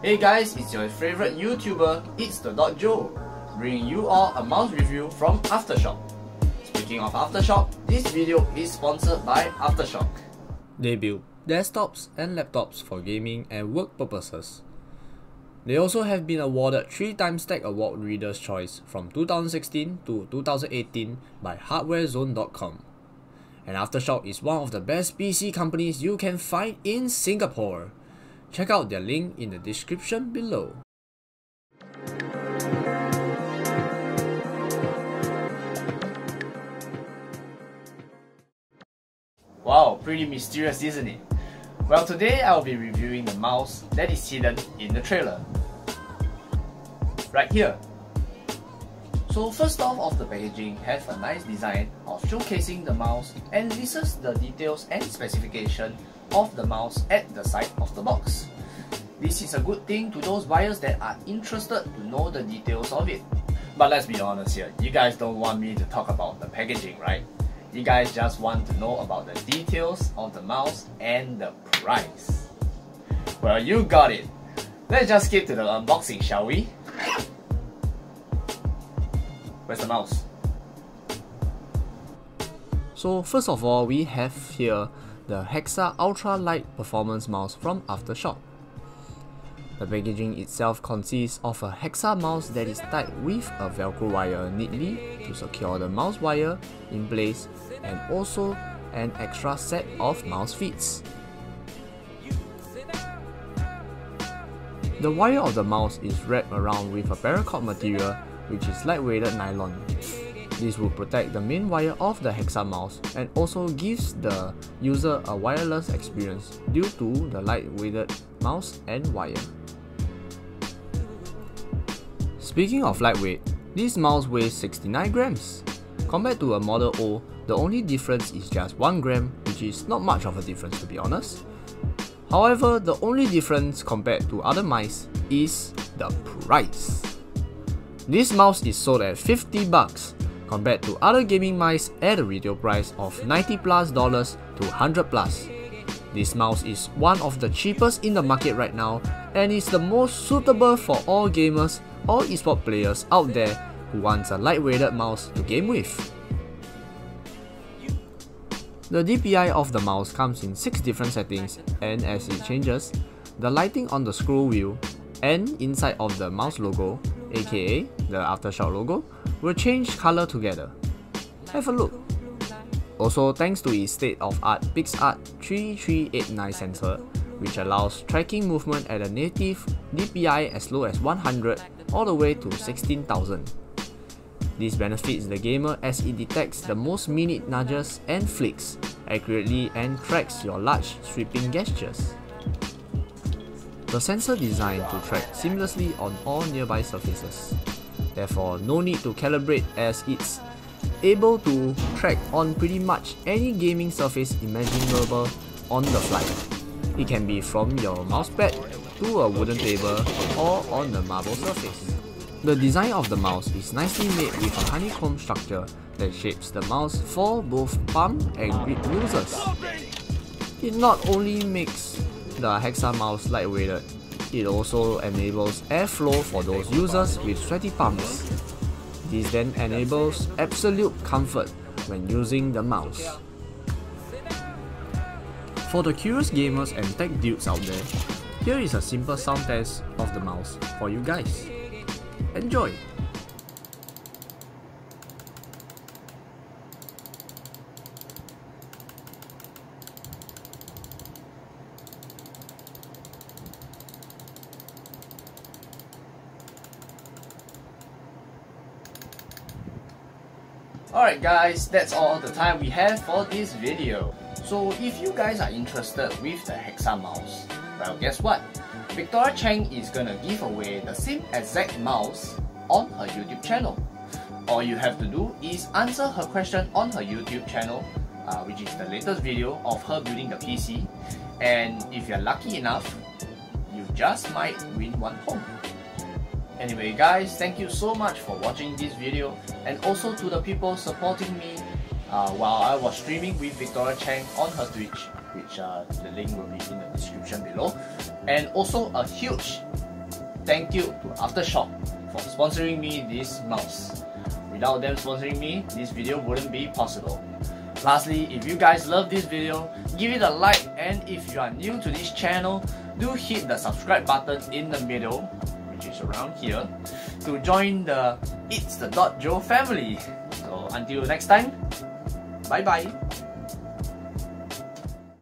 Hey guys, it's your favorite YouTuber, It's the Dot Joe, bringing you all a month review from Aftershock. Speaking of Aftershock, this video is sponsored by Aftershock. They build desktops and laptops for gaming and work purposes. They also have been awarded 3 times Tech Award Reader's Choice from 2016 to 2018 by HardwareZone.com. And Aftershock is one of the best PC companies you can find in Singapore. Check out their link in the description below. Wow, pretty mysterious isn't it? Well today I'll be reviewing the mouse that is hidden in the trailer. Right here. So first off of the packaging has a nice design of showcasing the mouse and lists the details and specification of the mouse at the side of the box. This is a good thing to those buyers that are interested to know the details of it. But let's be honest here, you guys don't want me to talk about the packaging, right? You guys just want to know about the details of the mouse and the price. Well, you got it. Let's just skip to the unboxing, shall we? Where's the mouse? So first of all, we have here the Hexar Ultra Light Performance Mouse from Aftershock. The packaging itself consists of a Hexar mouse that is tied with a velcro wire neatly to secure the mouse wire in place and also an extra set of mouse feet. The wire of the mouse is wrapped around with a paracord material which is lightweighted nylon. This will protect the main wire of the Hexar mouse and also gives the user a wireless experience due to the lightweighted mouse and wire. Speaking of lightweight, this mouse weighs 69 grams. Compared to a Model O, the only difference is just 1 gram, which is not much of a difference to be honest. However, the only difference compared to other mice is the price. This mouse is sold at 50 bucks compared to other gaming mice at a retail price of 90 plus dollars to 100 plus. This mouse is one of the cheapest in the market right now and is the most suitable for all gamers or esports players out there who wants a lightweighted mouse to game with. The DPI of the mouse comes in 6 different settings and as it changes, the lighting on the scroll wheel and inside of the mouse logo, aka the Aftershock logo, will change color together. Have a look. Also thanks to its state-of-art PixArt 3389 sensor, which allows tracking movement at a native DPI as low as 100 all the way to 16,000. This benefits the gamer as it detects the most minute nudges and flicks accurately and tracks your large sweeping gestures. The sensor designed to track seamlessly on all nearby surfaces. Therefore, no need to calibrate as it's able to track on pretty much any gaming surface imaginable on the fly. It can be from your mousepad to a wooden table or on a marble surface. The design of the mouse is nicely made with a honeycomb structure that shapes the mouse for both palm and grip users. It not only makes the Hexar mouse lightweighted, it also enables airflow for those users with sweaty palms. This then enables absolute comfort when using the mouse. For the curious gamers and tech dudes out there, here is a simple sound test of the mouse for you guys. Enjoy! Alright guys, that's all the time we have for this video. So if you guys are interested with the Hexar mouse, well guess what? Victoria Cheng is gonna give away the same exact mouse on her YouTube channel. All you have to do is answer her question on her YouTube channel, uh, which is the latest video of her building the PC. And if you're lucky enough, you just might win one home. Anyway guys, thank you so much for watching this video and also to the people supporting me uh, while I was streaming with Victoria Cheng on her Twitch, which uh, the link will be in the description below. And also a huge thank you to Aftershock for sponsoring me this mouse. Without them sponsoring me, this video wouldn't be possible. Lastly, if you guys love this video, give it a like and if you are new to this channel, do hit the subscribe button in the middle, which is around here, to join the It's the Dot Joe family. So until next time, bye bye.